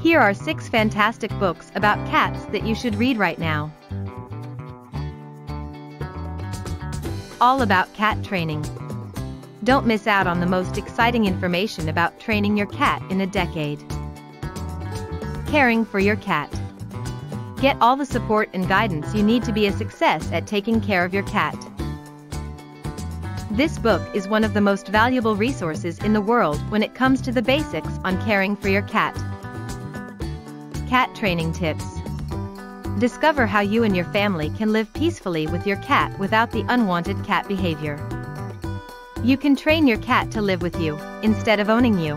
Here are 6 fantastic books about cats that you should read right now. All about cat training. Don't miss out on the most exciting information about training your cat in a decade. Caring for your cat. Get all the support and guidance you need to be a success at taking care of your cat. This book is one of the most valuable resources in the world when it comes to the basics on caring for your cat. Cat Training Tips Discover how you and your family can live peacefully with your cat without the unwanted cat behavior. You can train your cat to live with you, instead of owning you.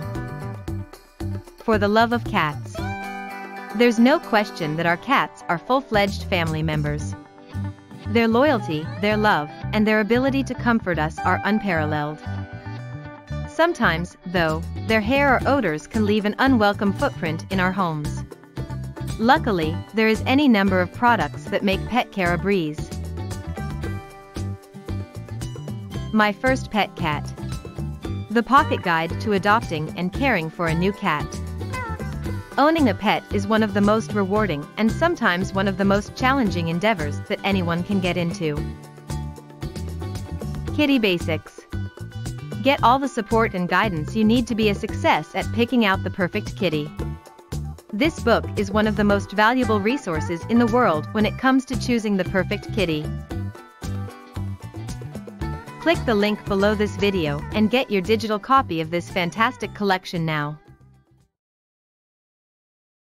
For the love of cats. There's no question that our cats are full-fledged family members. Their loyalty, their love, and their ability to comfort us are unparalleled. Sometimes, though, their hair or odors can leave an unwelcome footprint in our homes. Luckily, there is any number of products that make pet care a breeze. My first pet cat. The Pocket Guide to Adopting and Caring for a New Cat. Owning a pet is one of the most rewarding and sometimes one of the most challenging endeavors that anyone can get into. Kitty Basics Get all the support and guidance you need to be a success at picking out the perfect kitty. This book is one of the most valuable resources in the world when it comes to choosing the perfect kitty. Click the link below this video and get your digital copy of this fantastic collection now.